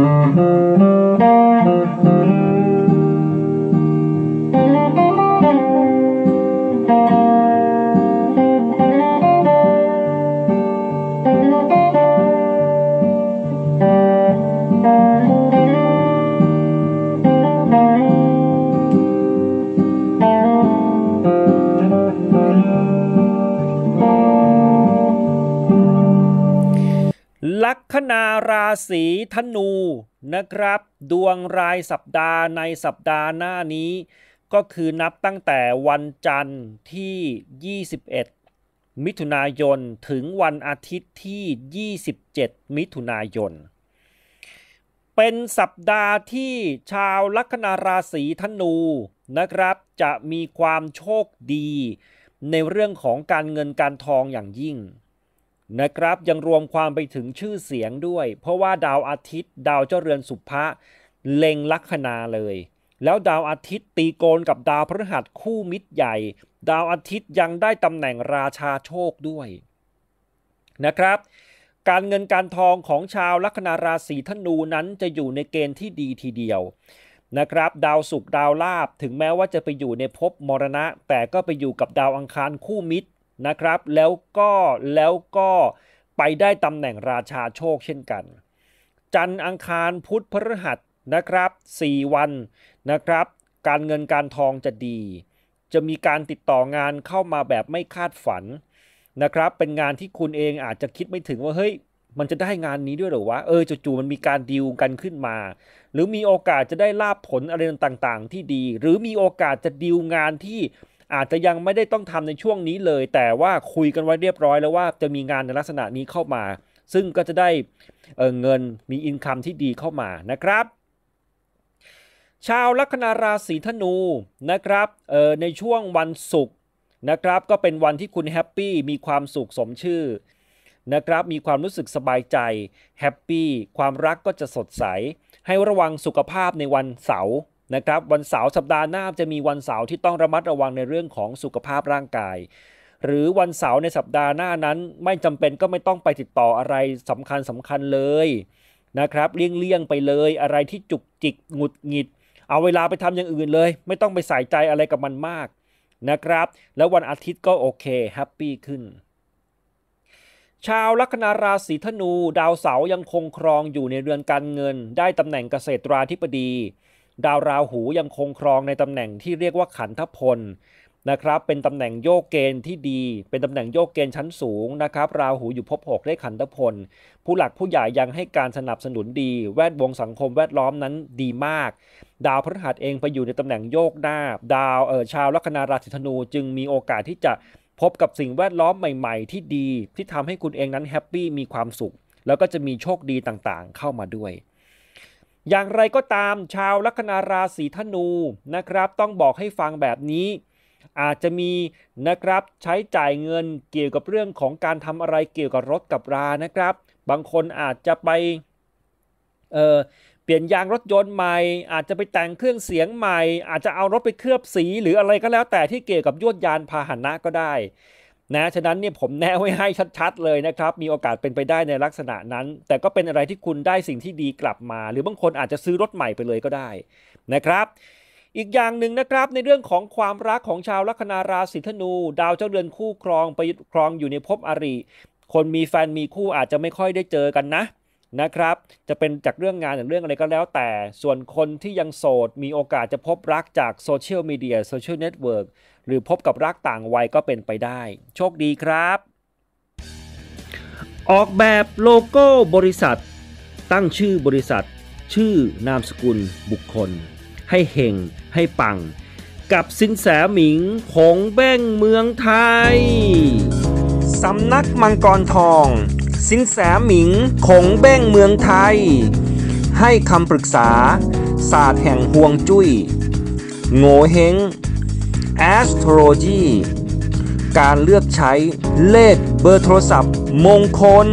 Thank you. ลัคนาราศีธนูนะครับ ดวงรายสัปดาห์ในสัปดาห์หน้านี้ ก็คือนับตั้งแต่วันจันทร์ที่ 21 มิถุนายนถึงวันอาทิตย์ที่ 27 มิถุนายน เป็นสัปดาห์ที่ชาวลัคนาราศีธนูนะครับ จะมีความโชคดี ในเรื่องของการเงินการทองอย่างยิ่ง นะครับ ยังรวมความไปถึงชื่อเสียงด้วย เพราะว่าดาวอาทิตย์ ดาวเจ้าเรือนสุภะเล็งลัคนาเลย แล้วดาวอาทิตย์ตีโกนกับดาวพฤหัสคู่มิตรใหญ่ ดาวอาทิตย์ยังได้ตำแหน่งราชาโชคด้วยนะครับ การเงินการทองของชาวลัคนาราศีธนูนั้นจะอยู่ในเกณฑ์ที่ดีทีเดียวนะครับ ดาวศุกร์ดาวลาบถึงแม้ว่าจะไปอยู่ในภพมรณะ แต่ก็ไปอยู่กับดาวอังคารคู่มิตร นะครับ แล้วก็แล้วก็ไปได้ตำแหน่งราชาโชคเช่นกัน จันอังคารพุธพฤหัสนะครับ 4 วันนะครับ การเงินการทองจะดี จะมีการติดต่องานเข้ามาแบบไม่คาดฝันนะครับ เป็นงานที่คุณเองอาจจะคิดไม่ถึงว่าเฮ้ยมันจะได้งานนี้ด้วยหรือวะ เออจู่ๆมันมีการดีลกันขึ้นมา หรือมีโอกาสจะได้ลาบผลอะไรต่างๆ ที่ดี หรือมีโอกาสจะดีลงานที่ อาจจะยังไม่ได้ต้องทำในช่วงนี้เลย แต่ว่าคุยกันไว้เรียบร้อยแล้วว่าจะมีงานในลักษณะนี้เข้ามา ซึ่งก็จะได้เงินมี income ที่ดีเข้ามานะครับ ชาวลัคนาราศีธนูนะครับในช่วงวันศุกร์นะครับก็เป็นวันที่คุณ happy มีความสุขสมชื่อนะครับมีความรู้สึกสบายใจ happy ความรักก็จะสดใส ให้ระวังสุขภาพในวันเสาร์ นะครับวันเสาร์สัปดาห์หน้าจะมีวันเสาร์ที่ต้องระมัดระวังในเรื่องของสุขภาพร่างกาย หรือวันเสาร์ในสัปดาห์หน้านั้น ไม่จำเป็นก็ไม่ต้องไปติดต่ออะไรสำคัญสำคัญเลยนะครับเลี่ยงๆไปเลยอะไรที่จุกจิกหงุดหงิด เอาเวลาไปทำอย่างอื่นเลย ไม่ต้องไปใส่ใจอะไรกับมันมากนะครับ แล้ววันอาทิตย์ก็โอเค happy ขึ้น ชาวลัคนาราศีธนู ดาวเสาร์ยังคงครองอยู่ในเรือนการเงิน ได้ตำแหน่งเกษตราธิบดี ดาวราหูยังคงครองในตำแหน่งที่เรียกว่าขันธพลนะครับ เป็นตำแหน่งโยคเกณฑ์ที่ดี เป็นตำแหน่งโยคเกณฑ์ชั้นสูงนะครับ ราหูอยู่ภพหกได้ขันธพล ผู้หลักผู้ใหญ่ยังให้การสนับสนุนดี แวดวงสังคมแวดล้อมนั้นดีมาก ดาวพฤหัสเองไปอยู่ในตำแหน่งโยคหน้า ดาวเออชาวลัคนาราศีธนู จึงมีโอกาสที่จะพบกับสิ่งแวดล้อมใหม่ๆ ที่ดี ที่ทำให้คุณเองนั้น happy มีความสุข แล้วก็จะมีโชคดีต่างๆ เข้ามาด้วย อย่างไรก็ตามชาวลัคนาราศีธนูนะครับ ต้องบอกให้ฟังแบบนี้ อาจจะมีนะครับใช้จ่ายเงินเกี่ยวกับเรื่องของการทำอะไรเกี่ยวกับรถกับรานะครับ บางคนอาจจะไปเเปลี่ยนยางรถยนต์ใหม่ อาจจะไปแต่งเครื่องเสียงใหม่ อาจจะเอารถไปเคลือบสีหรืออะไรก็แล้วแต่ที่เกี่ยวกับยวดยานพาหนะก็ได้ นะฉะนั้นเนี่ยผมแนะไว้ให้ชัดๆเลยนะครับ มีโอกาสเป็นไปได้ในลักษณะนั้น แต่ก็เป็นอะไรที่คุณได้สิ่งที่ดีกลับมา หรือบางคนอาจจะซื้อรถใหม่ไปเลยก็ได้นะครับ อีกอย่างหนึ่งนะครับในเรื่องของความรักของชาวลัคนาราศีธนู ดาวเจ้าเรือนคู่ครองไปครองอยู่ในภพอริคนมีแฟนมีคู่อาจจะไม่ค่อยได้เจอกันนะ นะครับ จะเป็นจากเรื่องงานหรือเรื่องอะไรก็แล้วแต่ ส่วนคนที่ยังโสด มีโอกาสจะพบรักจากโซเชียลมีเดียโซเชียลเน็ตเวิร์กหรือพบกับรักต่างวัยก็เป็นไปได้ โชคดีครับ ออกแบบโลโก้บริษัท ตั้งชื่อบริษัท ชื่อนามสกุลบุคคล ให้เฮงให้ปัง กับสินแสหมิงของแบ้งเมืองไทยสำนักมังกรทอง สินแสหมิงของแบ้งเมืองไทย ให้คำปรึกษา ศาสตร์แห่งห่วงจุย้ย โง่เฮง Astrology การเลือกใช้เลขเบอร์โทรศัพท์มงคล